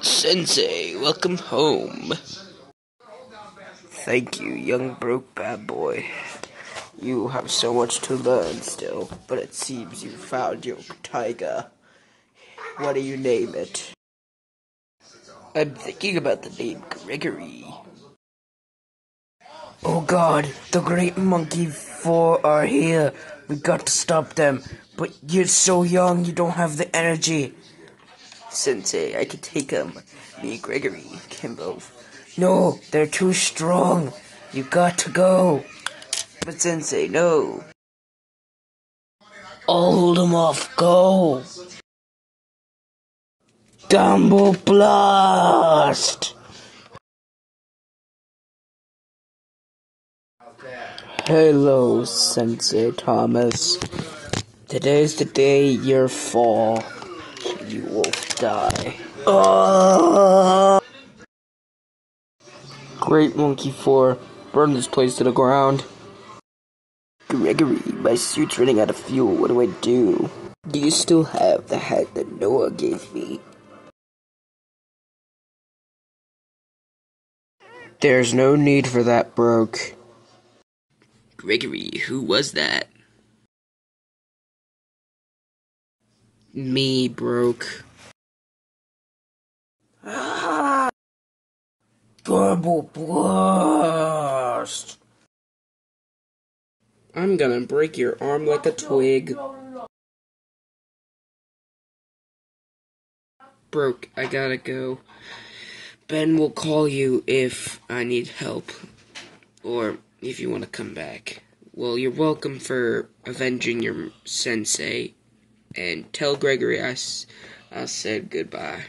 Sensei, welcome home. Thank you, young broke bad boy. You have so much to learn still, but it seems you found your tiger. What do you name it? I'm thinking about the name Gregory. Oh god, the great monkey four are here. We got to stop them. But you're so young, you don't have the energy. Sensei, I could take them. Me, Gregory, Kimbo. No, they're too strong. You got to go. But Sensei, no. I'll hold them off. Go. Dumble Blast! Hello, Sensei Thomas. Today's the day you fall. You will die. Uh, Great Monkey 4, burn this place to the ground. Gregory, my suit's running out of fuel. What do I do? Do you still have the hat that Noah gave me? There's no need for that, Broke. Gregory, who was that? Me, Broke. Ah! Double blast! I'm gonna break your arm like a twig. Broke, I gotta go. Ben will call you if I need help. Or if you want to come back. Well, you're welcome for avenging your sensei. And tell Gregory I, I said goodbye.